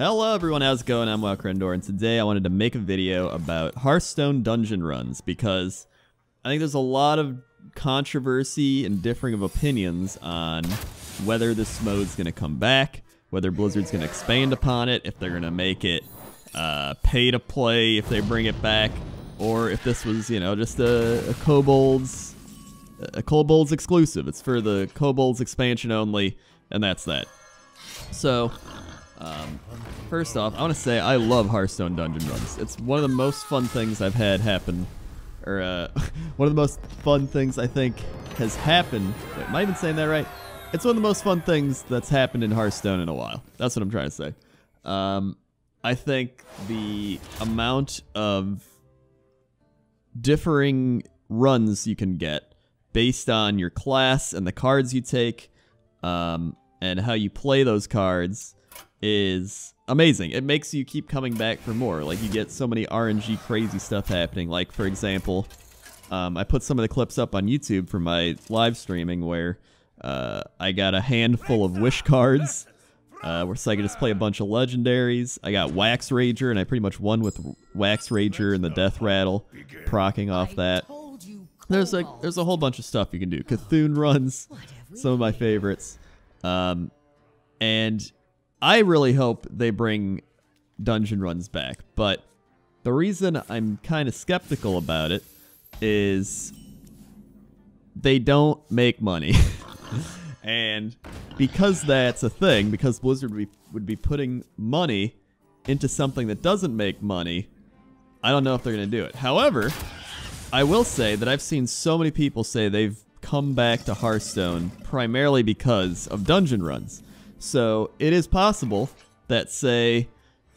Hello everyone, how's it going? I'm WoWcrendor, and today I wanted to make a video about Hearthstone dungeon runs because I think there's a lot of controversy and differing of opinions on whether this mode's going to come back, whether Blizzard's going to expand upon it, if they're going to make it uh, pay to play if they bring it back, or if this was, you know, just a, a Kobolds a Kobolds exclusive. It's for the Kobolds expansion only, and that's that. So, um, first off, I want to say I love Hearthstone dungeon runs. It's one of the most fun things I've had happen, or uh, one of the most fun things I think has happened. Wait, am I even saying that right? It's one of the most fun things that's happened in Hearthstone in a while. That's what I'm trying to say. Um, I think the amount of differing runs you can get based on your class and the cards you take um, and how you play those cards is amazing. It makes you keep coming back for more. Like, you get so many RNG crazy stuff happening. Like, for example, um, I put some of the clips up on YouTube for my live streaming where uh, I got a handful of wish cards. Uh, where so I could just play a bunch of legendaries. I got Wax Rager, and I pretty much won with Wax Rager and the Death Rattle, procking off that. There's like there's a whole bunch of stuff you can do. Cthulhu runs, some of my favorites. Um, and I really hope they bring dungeon runs back. But the reason I'm kind of skeptical about it is they don't make money. and because that's a thing, because Blizzard would be, would be putting money into something that doesn't make money, I don't know if they're going to do it. However, I will say that I've seen so many people say they've come back to Hearthstone primarily because of dungeon runs. So it is possible that, say,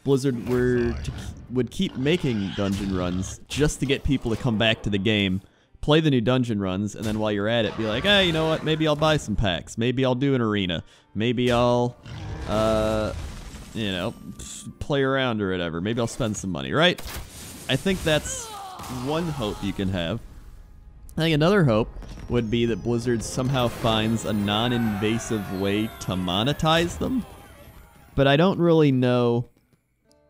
Blizzard were to, would keep making dungeon runs just to get people to come back to the game, play the new dungeon runs, and then while you're at it, be like, hey, you know what? Maybe I'll buy some packs. Maybe I'll do an arena. Maybe I'll, uh, you know, play around or whatever. Maybe I'll spend some money, right? I think that's one hope you can have. I think another hope would be that Blizzard somehow finds a non-invasive way to monetize them. But I don't really know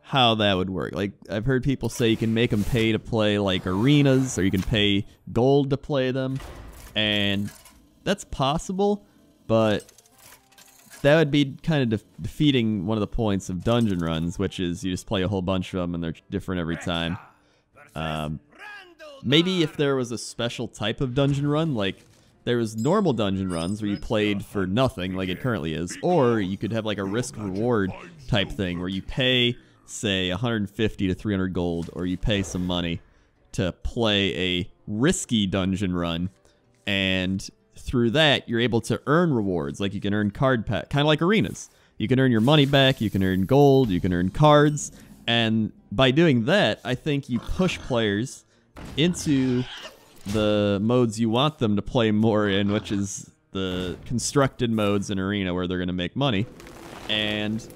how that would work. Like, I've heard people say you can make them pay to play, like, arenas, or you can pay gold to play them. And that's possible, but that would be kind of de defeating one of the points of dungeon runs, which is you just play a whole bunch of them and they're different every time. Um, maybe if there was a special type of dungeon run, like there was normal dungeon runs where you played for nothing, like it currently is, or you could have like a risk reward type thing where you pay, say, 150 to 300 gold, or you pay some money to play a risky dungeon run, and through that you're able to earn rewards, like you can earn card pack, kind of like arenas. You can earn your money back, you can earn gold, you can earn cards, and by doing that, I think you push players into the modes you want them to play more in, which is the constructed modes in Arena where they're going to make money. And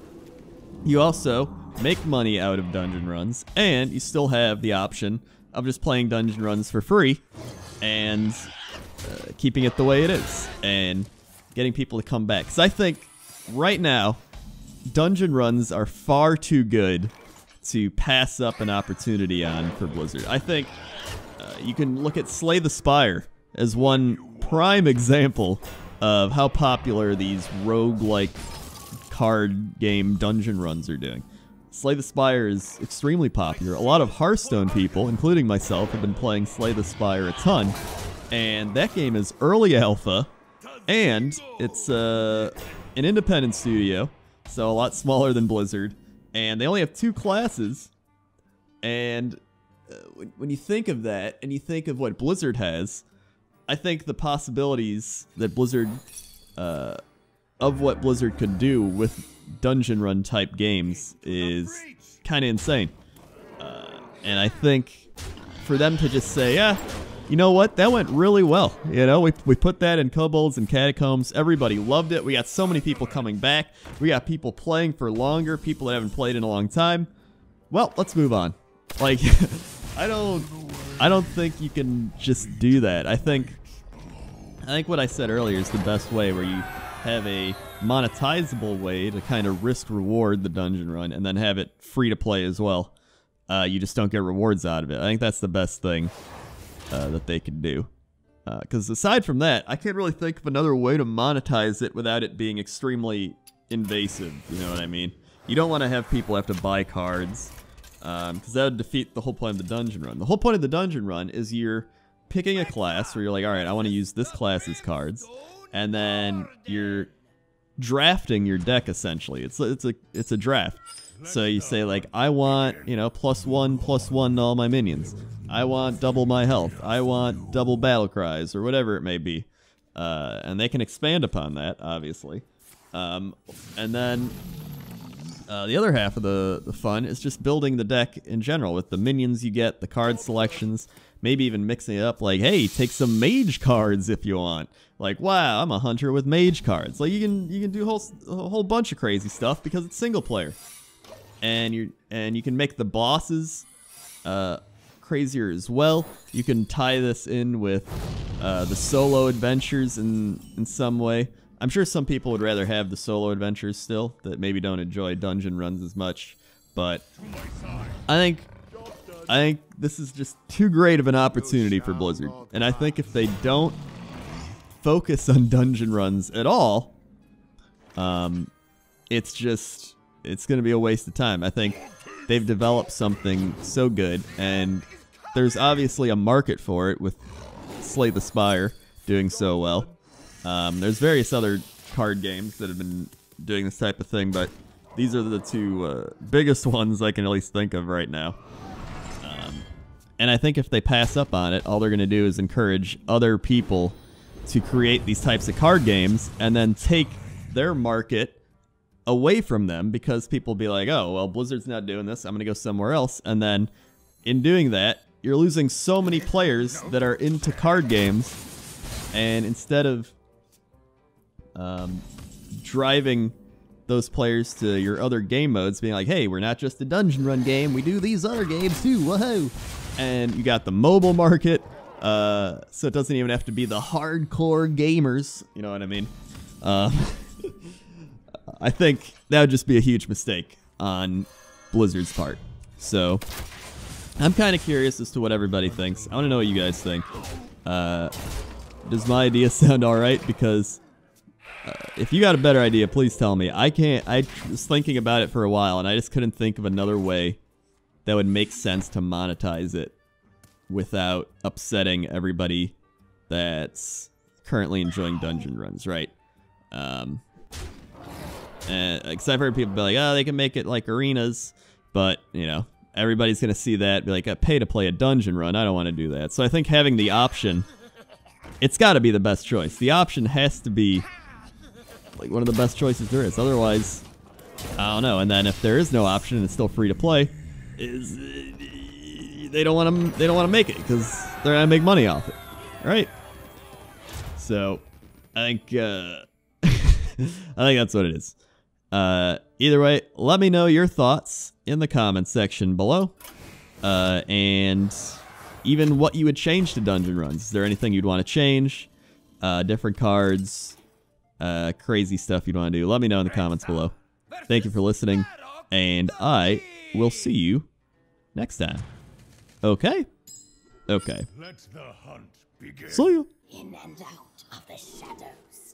you also make money out of dungeon runs, and you still have the option of just playing dungeon runs for free and uh, keeping it the way it is and getting people to come back. Because I think right now, dungeon runs are far too good to pass up an opportunity on for Blizzard. I think uh, you can look at Slay the Spire as one prime example of how popular these rogue-like card game dungeon runs are doing. Slay the Spire is extremely popular. A lot of Hearthstone people, including myself, have been playing Slay the Spire a ton. And that game is early alpha, and it's uh, an independent studio, so a lot smaller than Blizzard and they only have two classes. And uh, when, when you think of that, and you think of what Blizzard has, I think the possibilities that Blizzard, uh, of what Blizzard could do with dungeon run type games is kind of insane. Uh, and I think for them to just say, yeah, you know what? That went really well. You know, we, we put that in Kobolds and Catacombs. Everybody loved it. We got so many people coming back. We got people playing for longer, people that haven't played in a long time. Well, let's move on. Like, I don't, I don't think you can just do that. I think, I think what I said earlier is the best way, where you have a monetizable way to kind of risk reward the dungeon run and then have it free to play as well. Uh, you just don't get rewards out of it. I think that's the best thing uh, that they can do. Because uh, aside from that, I can't really think of another way to monetize it without it being extremely invasive. You know what I mean? You don't want to have people have to buy cards because um, that would defeat the whole point of the dungeon run. The whole point of the dungeon run is you're picking a class where you're like, all right, I want to use this class's cards, and then you're drafting your deck essentially. It's it's a it's a draft. So you say like, I want you know plus one plus one to all my minions. I want double my health. I want double battle cries or whatever it may be, uh, and they can expand upon that obviously. Um, and then uh, the other half of the, the fun is just building the deck in general with the minions you get, the card selections, maybe even mixing it up like, hey, take some mage cards if you want. Like, wow, I'm a hunter with mage cards. Like you can you can do whole a whole bunch of crazy stuff because it's single player, and you and you can make the bosses uh, crazier as well. You can tie this in with uh, the solo adventures in in some way. I'm sure some people would rather have the solo adventures still that maybe don't enjoy dungeon runs as much, but I think I think this is just too great of an opportunity for Blizzard. And I think if they don't focus on dungeon runs at all, um, it's just it's going to be a waste of time. I think they've developed something so good, and there's obviously a market for it with Slay the Spire doing so well. Um, there's various other card games that have been doing this type of thing, but these are the two uh, biggest ones I can at least think of right now. Um, and I think if they pass up on it, all they're going to do is encourage other people to create these types of card games and then take their market away from them because people be like, oh, well, Blizzard's not doing this. I'm going to go somewhere else. And then in doing that, you're losing so many players that are into card games. And instead of um, driving those players to your other game modes, being like, hey, we're not just a dungeon run game, we do these other games too, whoa! And you got the mobile market, uh, so it doesn't even have to be the hardcore gamers, you know what I mean? Uh, I think that would just be a huge mistake on Blizzard's part. So, I'm kind of curious as to what everybody thinks. I want to know what you guys think. Uh, does my idea sound alright? Because uh, if you got a better idea, please tell me. I can't. I was thinking about it for a while, and I just couldn't think of another way that would make sense to monetize it without upsetting everybody that's currently enjoying dungeon runs, right? Um, because I've heard people be like, oh, they can make it like arenas, but you know, everybody's gonna see that, be like, I pay to play a dungeon run. I don't want to do that. So I think having the option, it's got to be the best choice. The option has to be like one of the best choices there is. Otherwise, I don't know. And then if there is no option and it's still free to play, is uh, they don't want to they don't want to make it because they're gonna make money off it, right? So, I think uh, I think that's what it is. Uh, either way, let me know your thoughts in the comments section below, uh, and even what you would change to dungeon runs. Is there anything you'd want to change? Uh, different cards, uh, crazy stuff you'd want to do, let me know in the comments below. Thank you for listening, and I will see you next time. Okay? Okay. Let the hunt begin. See you. In and out of the shadows.